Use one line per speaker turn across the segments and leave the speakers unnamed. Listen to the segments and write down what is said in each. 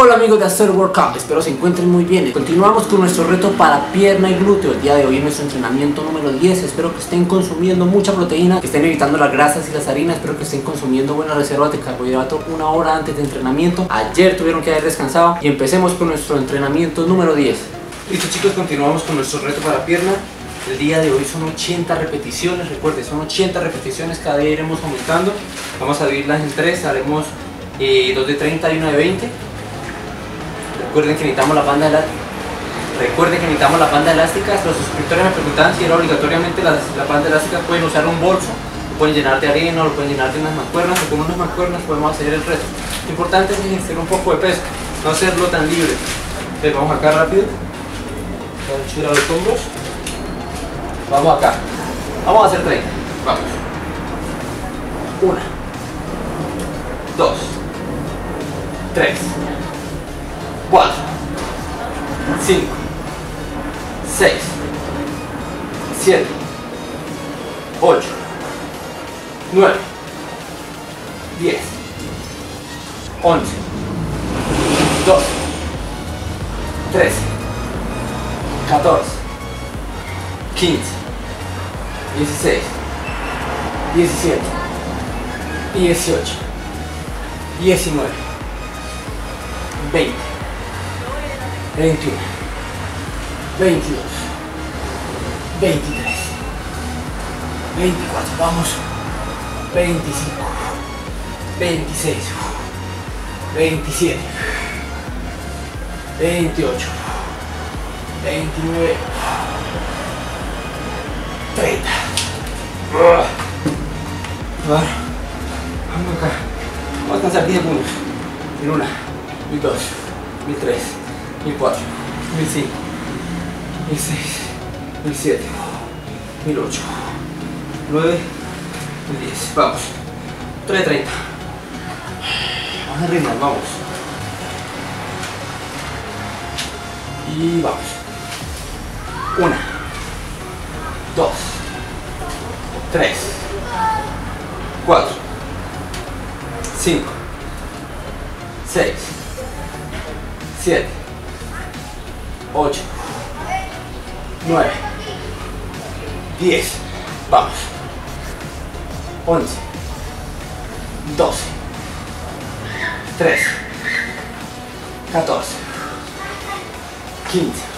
Hola amigos de Hacer Workout, espero se encuentren muy bien. Continuamos con nuestro reto para pierna y glúteo. El día de hoy es nuestro entrenamiento número 10. Espero que estén consumiendo mucha proteína, que estén evitando las grasas y las harinas. Espero que estén consumiendo buenas reservas de carbohidrato una hora antes de entrenamiento. Ayer tuvieron que haber descansado y empecemos con nuestro entrenamiento número 10. Listo chicos, continuamos con nuestro reto para pierna. El día de hoy son 80 repeticiones, recuerden, son 80 repeticiones, cada día iremos aumentando. Vamos a dividirlas en tres, haremos eh, dos de 30 y una de 20. Recuerden que necesitamos la banda elástica. Recuerden que necesitamos la banda elástica. Los suscriptores me preguntaban si era obligatoriamente la, la banda elástica. Pueden usar un bolso, lo pueden llenar de arena, lo pueden llenar de unas mancuernas o con unas mancuernas podemos hacer el resto. Lo importante es ejercer un poco de peso, no hacerlo tan libre. Entonces vamos acá rápido. Anchura los hombros. Vamos acá. Vamos a hacer 30. Vamos. Una. Dos. Tres. Cuatro. Cinco. Seis. Siete. Ocho. Nueve. Diez. Once. Doce. Trece. 14, 15, 16, 17, 18, 19, 20, 21, 22, 23, 24, vamos, 25, 26, 27, 28, 29 30 Vamos acá Vamos a alcanzar 10 segundos En una, mil dos, mil tres, mil cuatro, mil cinco, mil seis, mil siete, mil ocho, nueve, mil diez. Vamos. 3 de 30. Vamos a ritmo, vamos. Y vamos. Una, dos, tres, cuatro, cinco, seis, siete, ocho, nueve, diez. Vamos. Once, doce, trece, catorce, quince.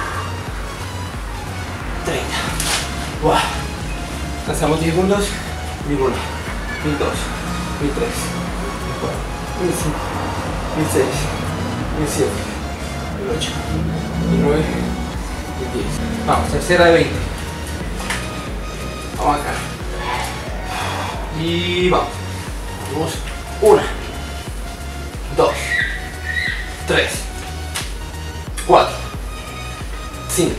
Wow. Pasamos 10 segundos. 1001, 1002, 1003, 1004, 1005, 1006, 1007, 1008, 1009, 1010. Vamos, tercera de 20. Vamos acá. Y vamos. Vamos. Una. Dos. Tres. Cuatro. Cinco.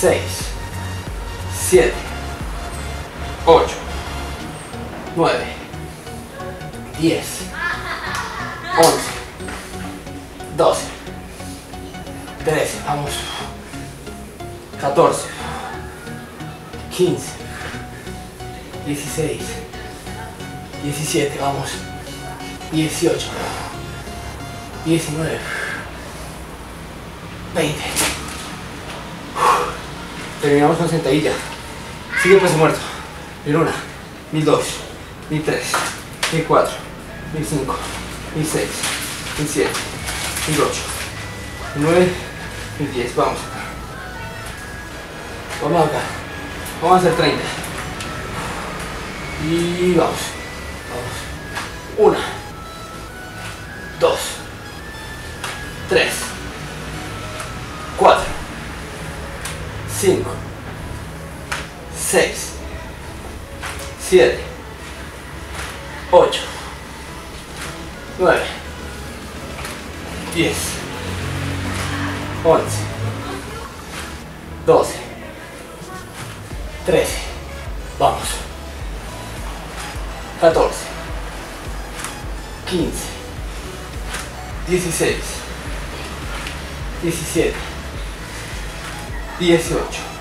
6, 7, 8, 9, 10, 11, 12, 13, vamos, 14, 15, 16, 17, vamos, 18, 19, 20. Terminamos con sentadilla. Sigue el peso muerto. 1001, 1002, 1003, 1004, 1005, 1006, 1007, nueve, 1009, diez. Vamos acá. Vamos acá. Vamos a hacer 30. Y vamos. Vamos. Una. Dos. Tres. Cuatro. Cinco. 6, 7, 8, 9, 10, 11, 12, 13, vamos, 14, 15, 16, 17, 18,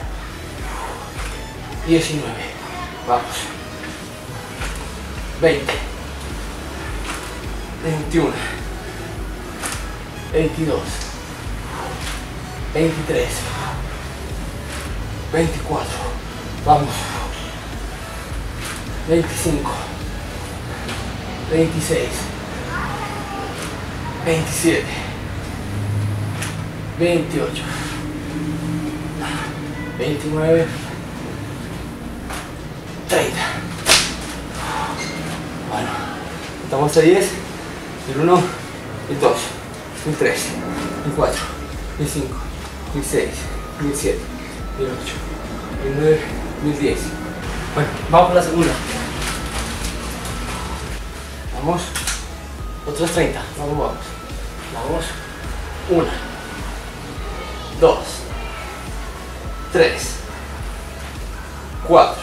19, vamos, 20, 21, 22, 23, 24, vamos, 25, 26, 27, 28, 29, 30. Bueno, estamos a 10, el 1, el 2, el 3, el 4, el 5, el 6, el 7, el 8, el 9, el 10. Bueno, vamos por la segunda. Vamos. Otros 30. Vamos, vamos. Vamos. 1, 2, 3, 4,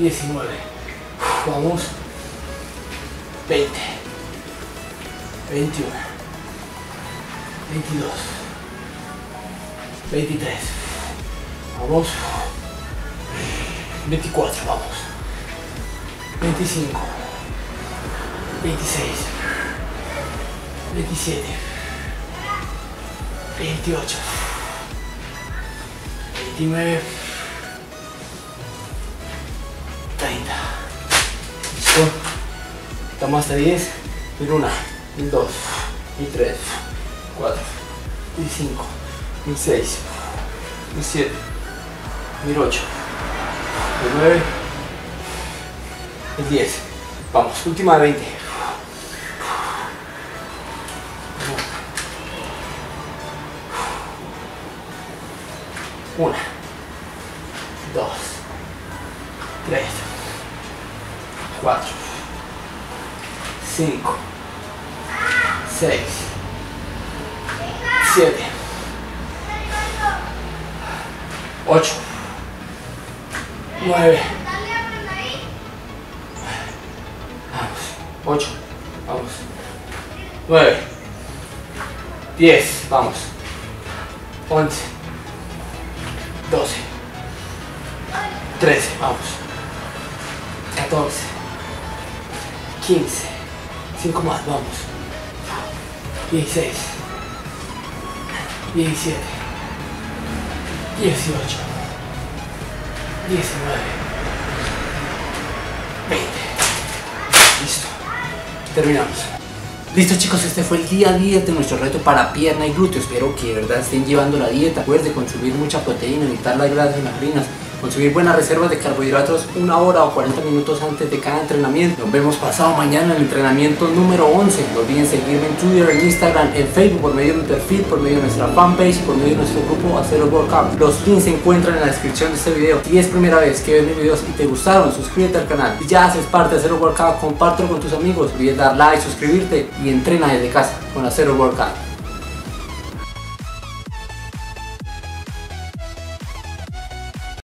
19, vamos, 20, 21, 22, 23, vamos, 24, vamos, 25, 26, 27, 28, 29, Estamos hasta 10. El 1, el 2, el 3, 4, el 5, el 6, el 7, el 8, el 9, el 10. Vamos, última de 20. Una, dos, tres, cuatro, cinco, seis, siete, ocho, nueve, vamos, ocho, vamos, nueve, diez, vamos, once, doce, trece, vamos, catorce, quince, cinco más, vamos, dieciséis, diecisiete, dieciocho, diecinueve, veinte. Listo. Terminamos. Listo chicos, este fue el día 10 de nuestro reto para pierna y glúteo. Espero que de verdad estén llevando la dieta. Recuerden consumir mucha proteína, evitar las grasas y las harinas. Consumir buenas reservas de carbohidratos una hora o 40 minutos antes de cada entrenamiento. Nos vemos pasado mañana en el entrenamiento número 11. No olviden seguirme en Twitter, en Instagram, en Facebook, por medio de mi perfil, por medio de nuestra fanpage, por medio de nuestro grupo Acero Workout. Los links se encuentran en la descripción de este video. Si es primera vez que ves mis videos y te gustaron, suscríbete al canal. Si ya haces parte de Acero Workout, compártelo con tus amigos. No olvides dar like, suscribirte y entrena desde casa con Acero Workout.